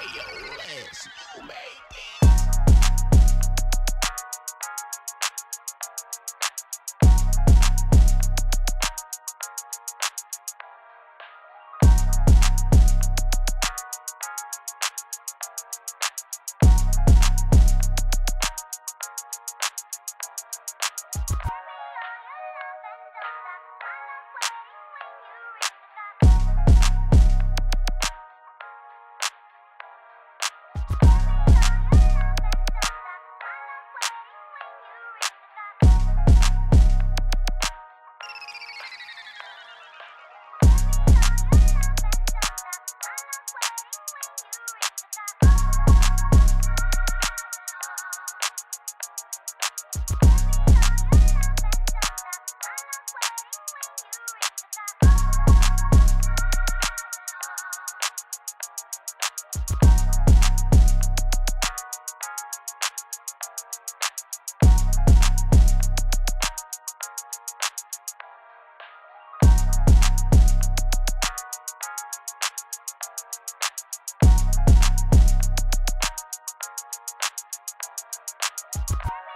You made this. Bye.